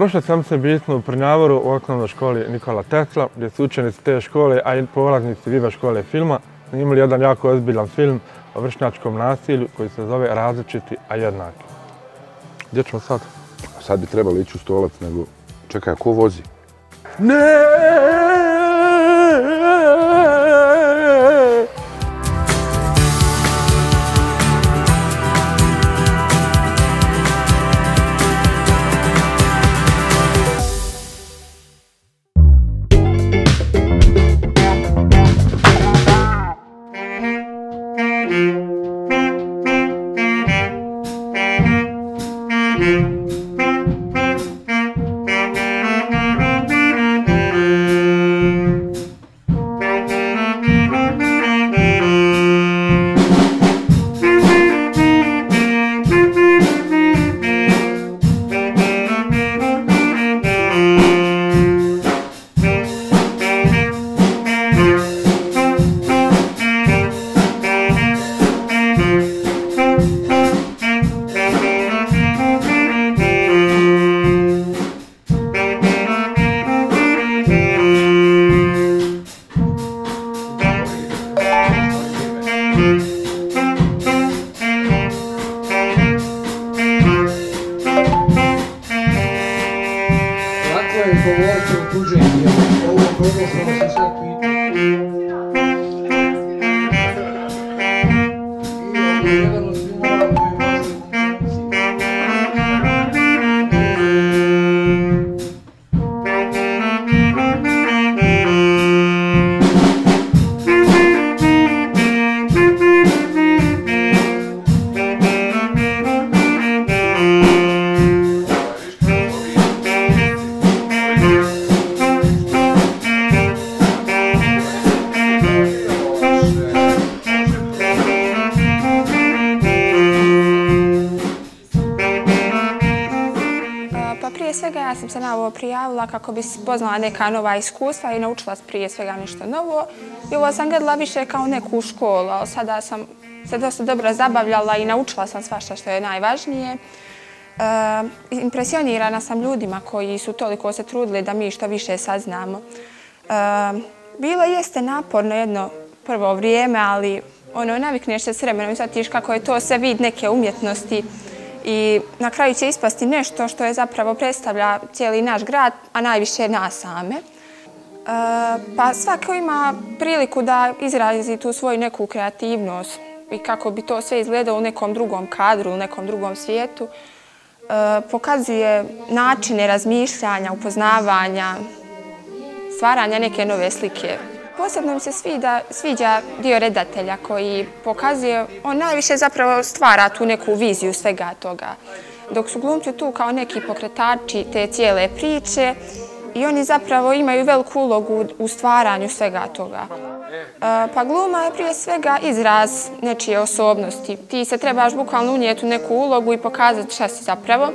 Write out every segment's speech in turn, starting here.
Prošle sam se bitno u Prnjavoru u osnovnoj školi Nikola Tesla, gdje su učenici te škole, a i polaznici Viva škole filma, snimili jedan jako ozbiljan film o vršnjačkom nasilju koji se zove Različiti, a jednaki. Gdje ćemo sad? Sad bi trebalo ići u stolac, nego... Čekaj, ko vozi? Ne! Bi spoznala neka nova iskustva i naučila prije svega nešto novo. I ovo sam gledala više kao neku školu, ali sada sam se dosta dobro zabavljala i naučila sam svašta što je najvažnije. E, impresionirana sam ljudima koji su toliko se trudili da mi što više saznamo. E, bilo jeste naporno jedno prvo vrijeme, ali ono, navikneš se s vremenom i shvatiš kako je to sve vid neke umjetnosti i na kraju će ispasti nešto što je zapravo predstavlja cijeli naš grad, a najviše nas same. E, pa svako ima priliku da izrazi tu svoju neku kreativnost i kako bi to sve izgledalo u nekom drugom kadru, u nekom drugom svijetu. E, pokazuje načine razmišljanja, upoznavanja, stvaranja neke nove slike. Posebno mi se svida, sviđa dio redatelja koji pokazuje, on najviše zapravo stvara tu neku viziju svega toga. Dok su glumci tu kao neki pokretači te cijele priče i oni zapravo imaju veliku ulogu u stvaranju svega toga. E, pa gluma je prije svega izraz nečije osobnosti. Ti se trebaš bukvalno unijeti u neku ulogu i pokazati šta si zapravo.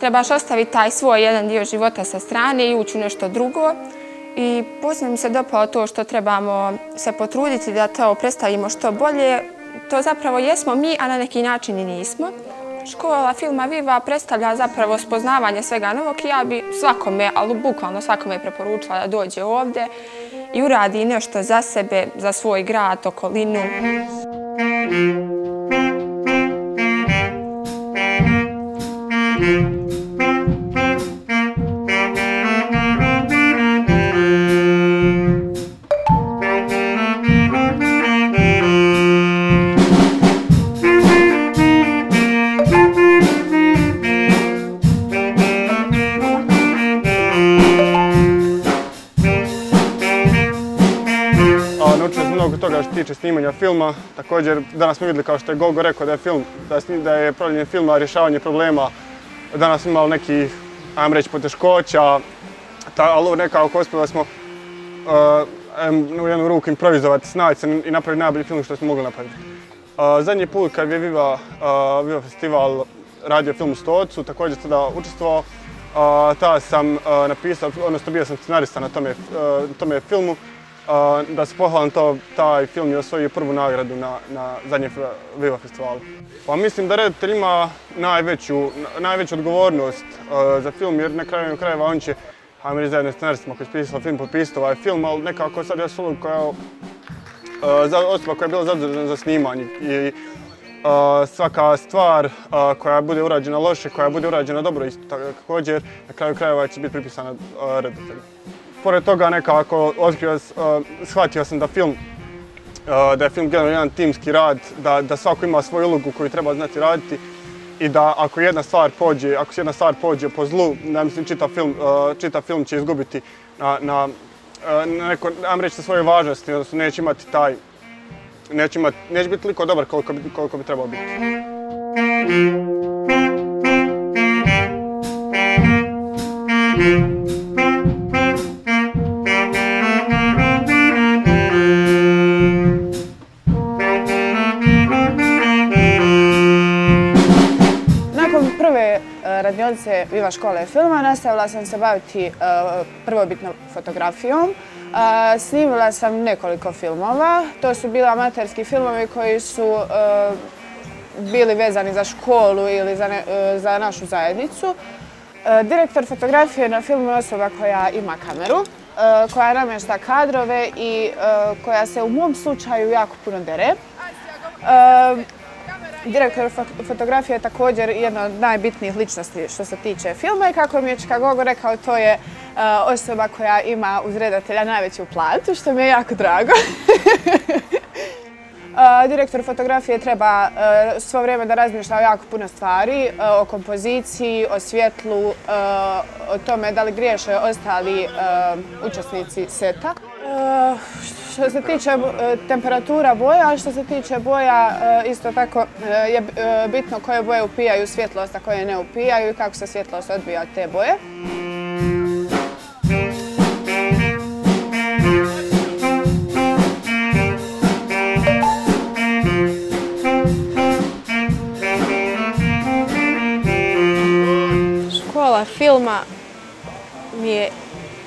Trebaš ostaviti taj svoj jedan dio života sa strane i ući u nešto drugo. I poslije mi se dopao to što trebamo se potruditi da to predstavimo što bolje. To zapravo jesmo mi, a na neki način i nismo. Škola filma Viva predstavlja zapravo spoznavanje svega novog i ja bi svakome, ali bukvalno svakome preporučila da dođe ovdje i uradi nešto za sebe, za svoj grad, okolinu. A, toga što se tiče snimanja filma. Također, danas smo vidjeli kao što je Gogo rekao da je film, da je, da je pravljenje filma rješavanje problema. Danas smo imali neki, ajmo reći, poteškoća, ta, ali nekako uspjeli smo uh, u jednu ruku improvizovati, snaći se i napraviti najbolji film što smo mogli napraviti. Uh, zadnji put kad je Viva, uh, Viva festival radio film u Stocu, također tada učestvovao, uh, tada sam uh, napisao, odnosno bio sam scenarista na tome, uh, tome filmu da se pohvalim to, taj film je osvojio prvu nagradu na, na zadnjem Viva festivalu. Pa mislim da reditelj ima najveću, najveću odgovornost za film jer na kraju krajeva on će ajmo reći zajedno scenaristima koji je pisao film, potpisao ovaj film, ali nekako sad ja sam koja za osoba koja je bila zadužena za snimanje i svaka stvar koja bude urađena loše, koja bude urađena dobro isto također, na kraju krajeva će biti pripisana reditelju. Pored toga nekako otkrio, e, shvatio sam da film e, da je film generalno jedan timski rad, da, da svako ima svoju ulogu koju treba znati raditi i da ako jedna stvar pođe, ako se jedna stvar pođe po zlu, ne mislim čitav film, e, čitav film će izgubiti na, na, na neko, ajmo reći, svoje važnosti, odnosno neće imati taj, neće, imati, neće biti toliko dobar koliko bi, koliko bi trebao biti. Nastavila sam se baviti e, prvobitno fotografijom. E, snimila sam nekoliko filmova. To su bili amaterski filmovi koji su e, bili vezani za školu ili za našu zajednicu. Direktor fotografije na filmu je osoba koja ima kameru, koja namješta kadrove i koja se u mom slučaju jako puno dere. Direktor fotografije je također jedna od najbitnijih ličnosti što se tiče filma i kako mi je Čikagogo rekao, to je eh, osoba koja ima uz redatelja najveću platu, što mi je jako drago. Eh, direktor fotografije treba eh, svo vrijeme da razmišlja o jako puno stvari, o kompoziciji, o svjetlu, o tome da li griješe ostali učesnici seta. Što što se tiče e, temperatura boja, što se tiče boja, e, isto tako e, je bitno koje boje upijaju svjetlost, a koje ne upijaju i kako se svjetlost odbija od te boje. Škola filma mi je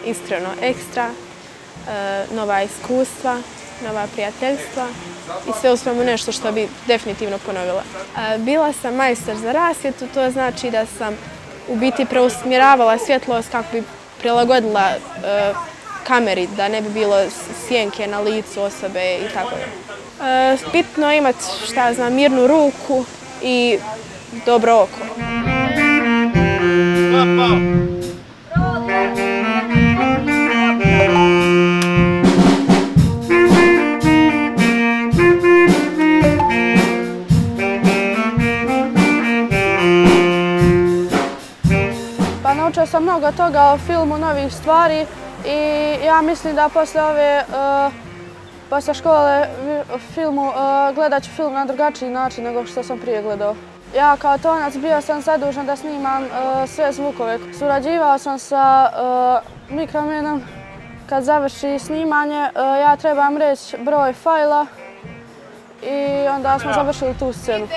iskreno ekstra. E, nova iskustva, nova prijateljstva i sve u svemu nešto što bi definitivno ponovila. E, bila sam majstor za rasvjetu, to znači da sam u biti preusmjeravala svjetlost kako bi prilagodila e, kameri, da ne bi bilo sjenke na licu osobe i tako da. E, bitno je imati, šta znam, mirnu ruku i dobro oko. Naučio sam mnogo toga o filmu, novih stvari i ja mislim da posle ove, uh, posle škole filmu, uh, gledat ću film na drugačiji način nego što sam prije gledao. Ja kao tonac bio sam zadužen da snimam uh, sve zvukove. Surađivao sam sa uh, mikromenom. Kad završi snimanje, uh, ja trebam reći broj fajla i onda smo završili tu scenu.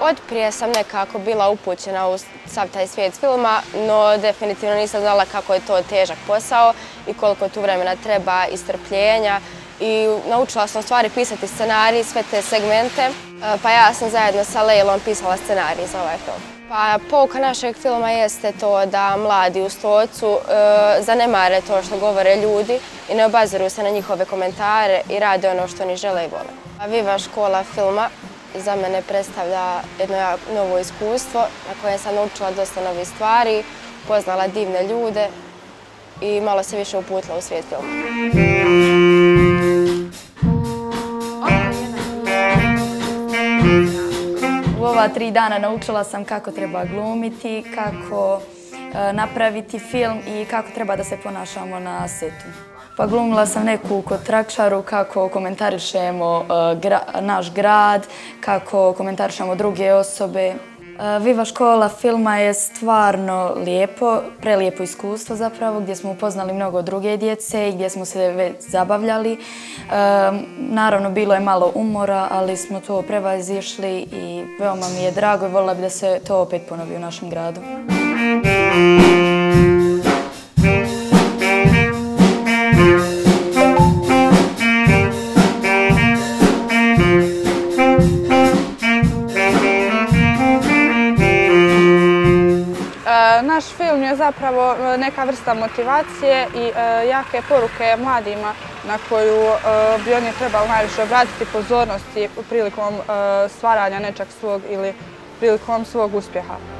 Od prije sam nekako bila upućena u sav taj svijet filma, no definitivno nisam znala kako je to težak posao i koliko tu vremena treba i strpljenja. I naučila sam stvari pisati scenarij, sve te segmente, e, pa ja sam zajedno sa Lejlom pisala scenarij za ovaj film. Pa pouka našeg filma jeste to da mladi u stocu e, zanemare to što govore ljudi i ne obaziru se na njihove komentare i rade ono što oni žele i vole. Viva škola filma za mene predstavlja jedno novo iskustvo na koje sam naučila dosta novih stvari, poznala divne ljude i malo se više uputila u svijet filma. U ova tri dana naučila sam kako treba glumiti, kako e, napraviti film i kako treba da se ponašamo na setu. Pa glumila sam neku kod trakšaru kako komentarišemo uh, naš grad, kako komentarišemo druge osobe. E, Viva škola filma je stvarno lijepo, prelijepo iskustvo zapravo, gdje smo upoznali mnogo druge djece i gdje smo se već zabavljali. E, naravno, bilo je malo umora, ali smo to prevazišli i veoma mi je drago i volila bi da se to opet ponovi u našem gradu. Muzika je zapravo e, neka vrsta motivacije i e, jake poruke mladima na koju e, bi oni trebali najviše obratiti pozornosti prilikom stvaranja nečak svog ili prilikom svog uspjeha.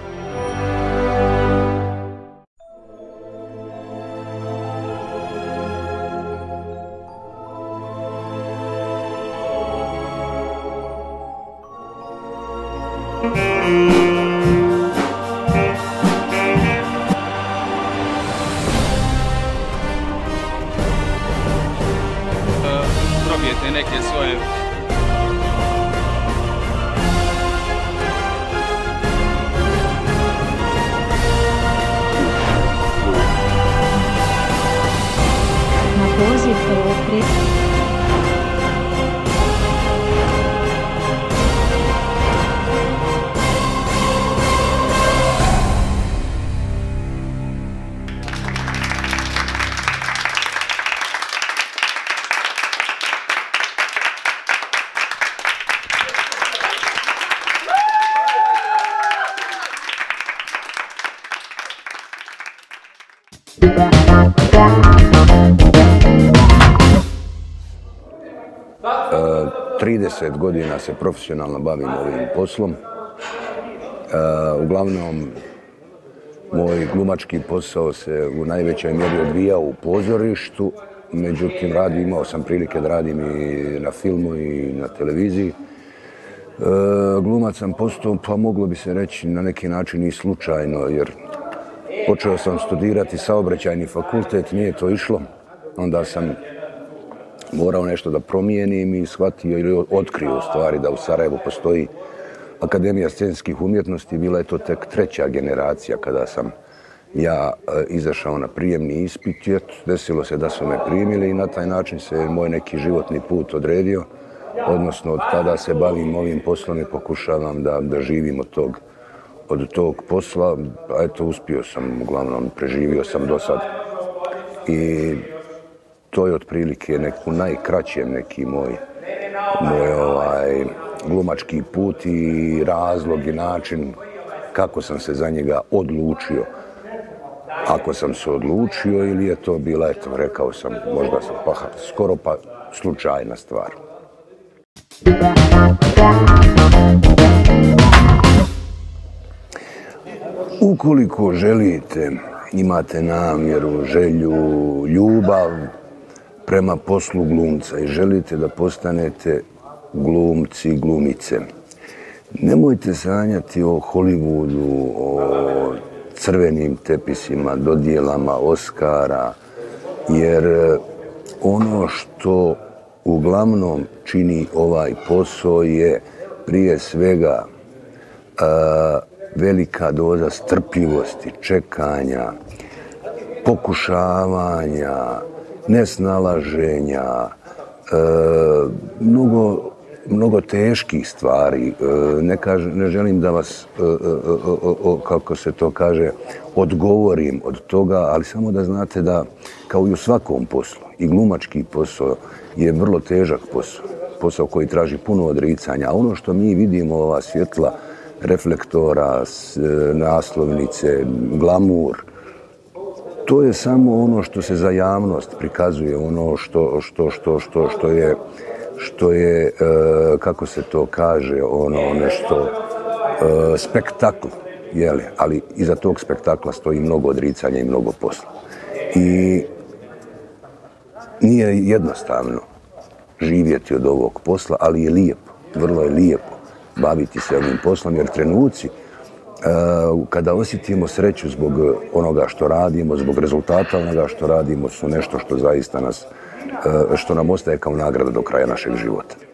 Godina se profesionalno bavim ovim poslom. E, uglavnom, moj glumački posao se u najvećoj mjeri odvijao u pozorištu, međutim, radi, imao sam prilike da radim i na filmu i na televiziji. E, glumac sam postao, pa moglo bi se reći na neki način i slučajno, jer počeo sam studirati saobraćajni fakultet, nije to išlo. Onda sam morao nešto da promijenim i shvatio ili otkrio stvari da u Sarajevu postoji Akademija scenskih umjetnosti. Bila je to tek treća generacija kada sam ja e, izašao na prijemni ispit. Desilo se da su me primili i na taj način se moj neki životni put odredio. Odnosno, od tada se bavim ovim poslom i pokušavam da, da živim od tog, od tog posla. Eto, uspio sam, uglavnom, preživio sam do sad. I to je otprilike neku najkraćem neki moj moj ovaj glumački put i razlog i način kako sam se za njega odlučio. Ako sam se odlučio ili je to bila, eto, rekao sam, možda sam pa, skoro pa slučajna stvar. Ukoliko želite, imate namjeru, želju, ljubav, prema poslu glumca i želite da postanete glumci, glumice, nemojte sanjati o Hollywoodu, o crvenim tepisima, dodijelama Oscara, jer e, ono što uglavnom čini ovaj posao je prije svega a, velika doza strpljivosti, čekanja, pokušavanja, nesnalaženja, e, mnogo, mnogo teških stvari. E, ne, kažem, ne želim da vas, e, o, kako se to kaže, odgovorim od toga, ali samo da znate da, kao i u svakom poslu, i glumački posao je vrlo težak posao. Posao koji traži puno odricanja. A ono što mi vidimo, ova svjetla, reflektora, naslovnice, glamur, to je samo ono što se za javnost prikazuje, ono što, što, što, što, što je, što je e, kako se to kaže, ono nešto, e, spektakl, jeli? ali iza tog spektakla stoji mnogo odricanja i mnogo posla. I nije jednostavno živjeti od ovog posla, ali je lijepo, vrlo je lijepo baviti se ovim poslom, jer trenuci, E, kada osjetimo sreću zbog onoga što radimo, zbog rezultata onoga što radimo, su nešto što zaista nas, e, što nam ostaje kao nagrada do kraja našeg života.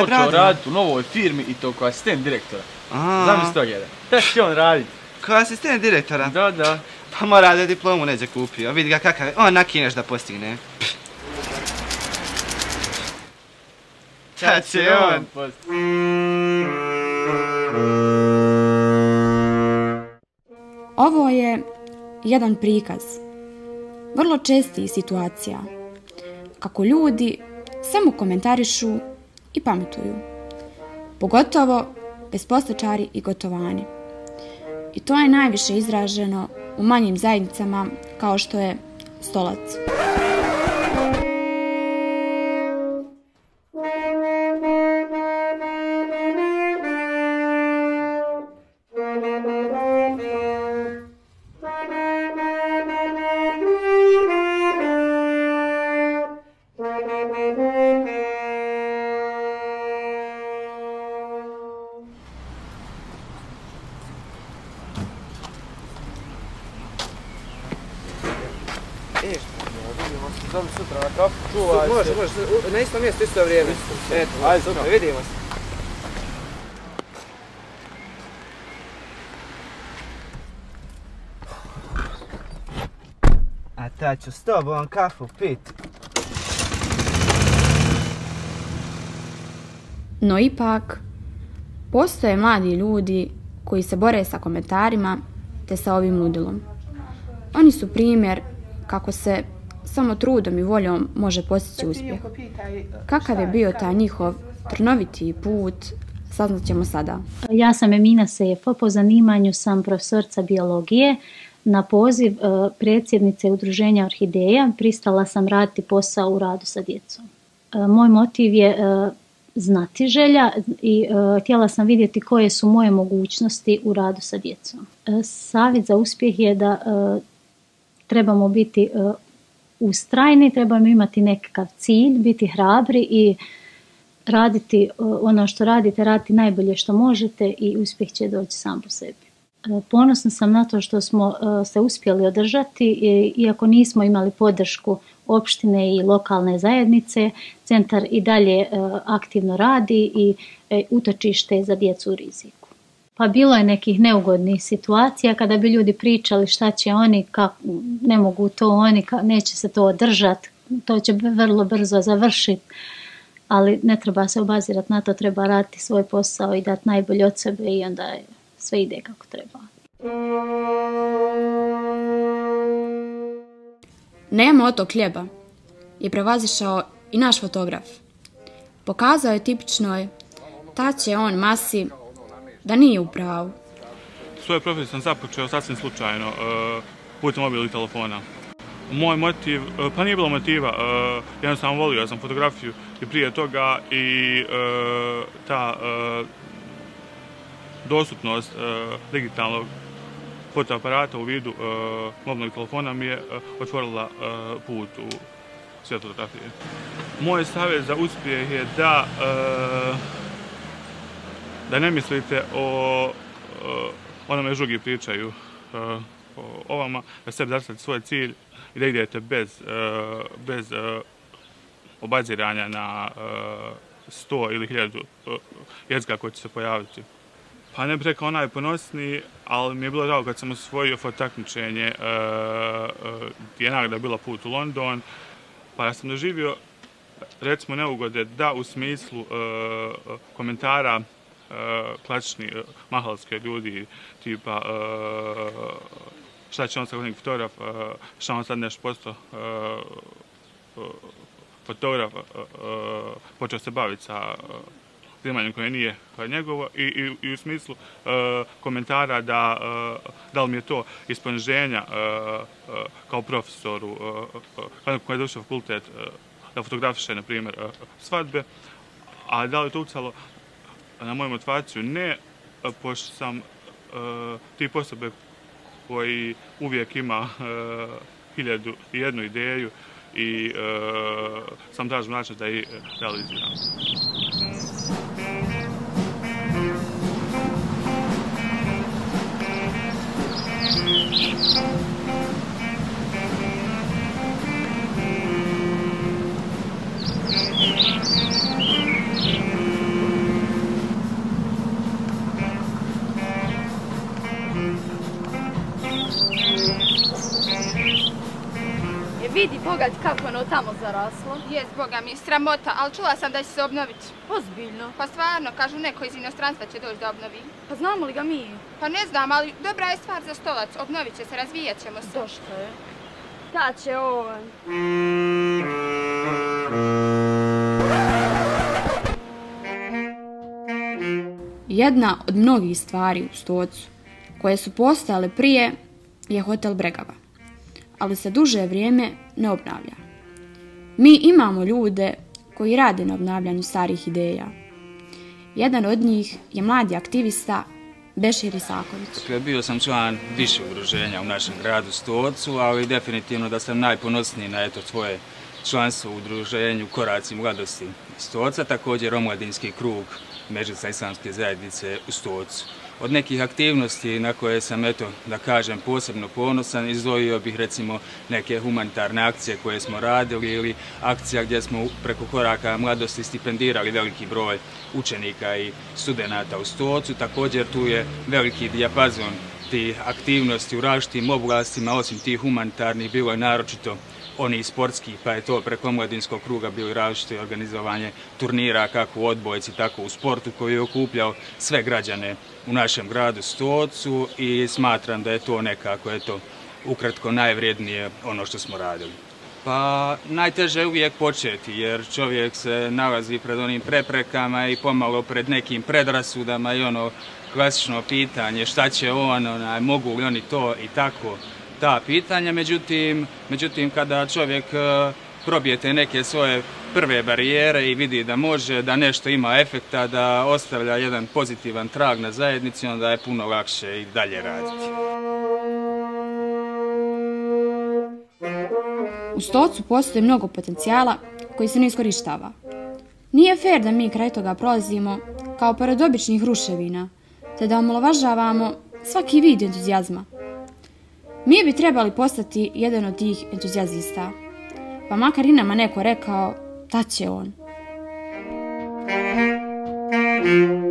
Počeo raditi u novoj firmi i to kao asistent direktora. A. Zamisli toga jedan. Šta će on raditi? Kao asistent direktora? Da, da. Pa mora da diplomu neđe kupio. Vidi ga kakav je. On nakineš da postigne. Šta će on? Ovo je jedan prikaz vrlo čestih situacija kako ljudi samo komentarišu i pametuju. Pogotovo besposličari i gotovani. I to je najviše izraženo u manjim zajednicama kao što je stolac. Zam sutra na kafu, čuvaj se. Može, može, na istom mjestu, isto vrijeme. Eto, Ajde, super, čao. vidimo se. A ta ću s tobom kafu pit. No ipak, postoje mladi ljudi koji se bore sa komentarima te sa ovim ludilom. Oni su primjer kako se samo trudom i voljom može postići uspjeh. Kakav je bio taj njihov trnoviti put, saznat ćemo sada. Ja sam Emina Sefo, po zanimanju sam profesorca biologije. Na poziv e, predsjednice Udruženja Orhideja pristala sam raditi posao u radu sa djecom. E, Moj motiv je e, znati želja i e, htjela sam vidjeti koje su moje mogućnosti u radu sa djecom. E, Savjet za uspjeh je da e, trebamo biti e, ustrajni, trebamo imati nekakav cilj, biti hrabri i raditi e, ono što radite, raditi najbolje što možete i uspjeh će doći sam po sebi. E, ponosna sam na to što smo e, se uspjeli održati, i- iako nismo imali podršku opštine i lokalne zajednice, centar i dalje aktivno radi i utočište za djecu u riziku. Pa bilo je nekih neugodnih situacija kada bi ljudi pričali šta će oni, kako, ne mogu to oni, ka- neće se to održati, to će vrlo brzo završiti ali ne treba se obazirati na to, treba raditi svoj posao i dati najbolje od sebe i onda sve ide kako treba. Nema otok hljeba je prevazišao i naš fotograf. Pokazao je tipičnoj ta će on masi da nije u pravu. Svoju profesiju sam započeo sasvim slučajno, e, putem mobilnih telefona. Moj motiv, e, pa nije bilo motiva, e, jednostavno volio sam fotografiju i prije toga i e, ta dostupnost digitalnog fotoaparata u vidu mobilnog telefona mi je otvorila put u svijet fotografije. Moj savjet za uspjeh je da da ne mislite o o onome žugi pričaju e, o, o vama, da sebi zastavite svoj cilj i da idete bez, e, bez e, obaziranja na 100 ili hiljadu e, jezika koji će se pojaviti. Pa ne bih rekao najponosniji, ali mi je bilo žao kad sam osvojio fotakmičenje e, gdje je nagrada bila put u London, pa ja sam doživio recimo neugode da u smislu e, komentara Eh, klasični e, mahalske ljudi tipa e, šta će on sad neki fotograf, e, šta on sad nešto posto e, e, fotograf počeo se baviti sa snimanjem koje nije njegovo i, i, i u smislu komentara da, da li mi je to isponiženja kao profesoru kada je došao fakultet da fotografiše, na primjer, svadbe, a da li to ucalo na moju motivaciju? Ne, pošto sam uh, tip osobe koji uvijek ima uh, hiljadu i jednu ideju i uh, sam tražim način da i realiziram. vidi, tamo zaraslo. Jes, Boga mi, sramota, ali čula sam da će se obnoviti. Ozbiljno? Pa stvarno, kažu neko iz inostranstva će doći da obnovi. Pa znamo li ga mi? Pa ne znam, ali dobra je stvar za stolac, obnovit će se, razvijat ćemo se. Došto je? Ta će on. Jedna od mnogih stvari u Stocu koje su postojale prije je hotel Bregava ali se duže vrijeme ne obnavlja. Mi imamo ljude koji rade na obnavljanju starih ideja. Jedan od njih je mladi aktivista Bešir Isaković. Dakle, bio sam član više udruženja u našem gradu Stocu, ali definitivno da sam najponosniji na eto svoje članstvo u udruženju Koraci mladosti Stoca, također omladinski krug Međusa islamske zajednice u Stocu od nekih aktivnosti na koje sam, eto, da kažem, posebno ponosan, izdvojio bih recimo neke humanitarne akcije koje smo radili ili akcija gdje smo preko koraka mladosti stipendirali veliki broj učenika i studenta u Stocu. Također tu je veliki dijapazon tih aktivnosti u različitim oblastima, osim tih humanitarnih, bilo je naročito oni sportski, pa je to preko mladinskog kruga bilo i različito organizovanje turnira kako u odbojci, tako u sportu koji je okupljao sve građane u našem gradu Stocu i smatram da je to nekako eto, ukratko najvrijednije ono što smo radili. Pa najteže je uvijek početi jer čovjek se nalazi pred onim preprekama i pomalo pred nekim predrasudama i ono klasično pitanje šta će on, onaj, mogu li oni to i tako ta pitanja, međutim, međutim kada čovjek e, probije te neke svoje prve barijere i vidi da može, da nešto ima efekta, da ostavlja jedan pozitivan trag na zajednici, onda je puno lakše i dalje raditi. U stocu postoje mnogo potencijala koji se ne iskorištava. Nije fair da mi kraj toga prolazimo kao pored običnih ruševina, te da omalovažavamo svaki vid entuzijazma. Mi bi trebali postati jedan od tih entuzijazista. Pa makar i nama neko rekao, ta će on. Thank you.